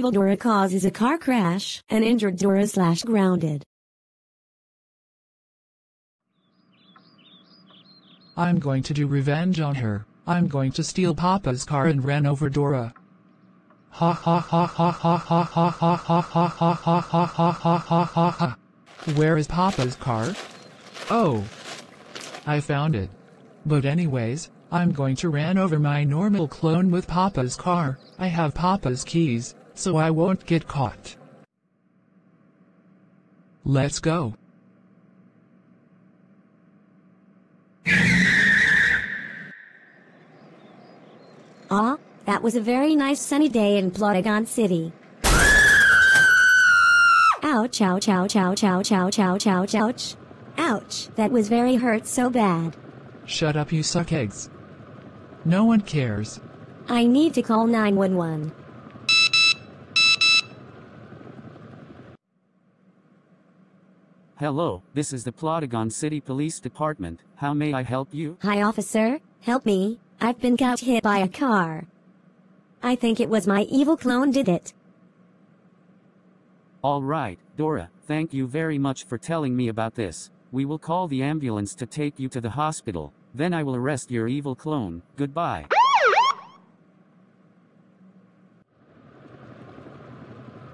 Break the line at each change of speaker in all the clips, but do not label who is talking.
Evil Dora causes a car crash and injured Dora slash grounded.
I'm going to do revenge on her. I'm going to steal Papa's car and run over Dora. Ha ha ha ha ha ha ha ha ha ha ha ha ha ha ha ha ha ha. Where is Papa's car? Oh. I found it. But anyways, I'm going to ran over my normal clone with Papa's car. I have Papa's keys, so I won't get caught. Let's go.
Ah, that was a very nice sunny day in Plotagon City. Ouch, ouch, ouch, ouch, ouch, ouch, ouch, ouch, ouch. Ouch, that was very hurt so bad.
Shut up you suck eggs. No one cares.
I need to call 911.
Hello, this is the Plotagon City Police Department. How may I help you?
Hi officer, help me. I've been got hit by a car. I think it was my evil clone did it.
All right, Dora, thank you very much for telling me about this. We will call the ambulance to take you to the hospital. Then I will arrest your evil clone. Goodbye.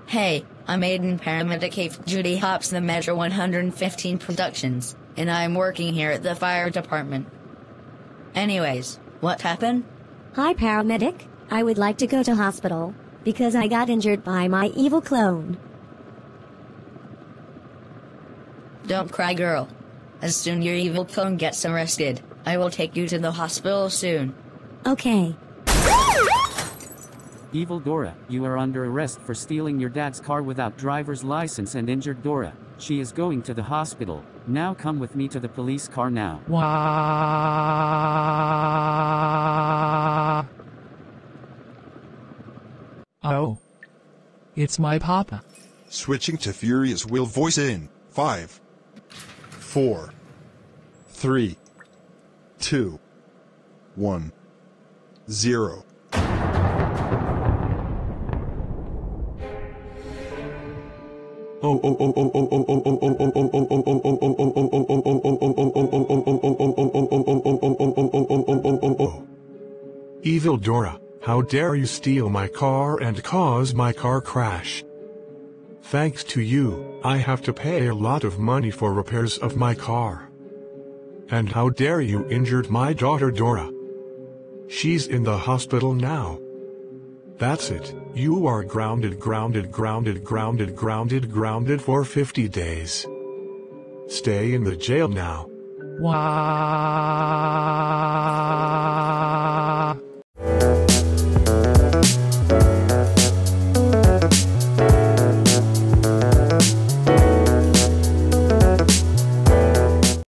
Hey, I'm Aiden Paramedic for Judy Hopps the Metro 115 Productions, and I'm working here at the fire department. Anyways, what happened?
Hi paramedic, I would like to go to hospital because I got injured by my evil clone.
Don't cry, girl. As soon your evil clone gets arrested, I will take you to the hospital soon.
Okay.
Evil Dora, you are under arrest for stealing your dad's car without driver's license and injured Dora. She is going to the hospital. Now come with me to the police car now.
Wah. Oh. It's my papa.
Switching to Furious will voice in five, four, three, two, one, zero.
Evil Dora, how dare you steal my car and cause my car crash? Thanks to you, I have to pay a lot of money for repairs of my car. And how dare you injured my daughter Dora? She's in the hospital now. That's it, you are grounded grounded grounded grounded grounded grounded for 50 days. Stay in the jail now.
Wah.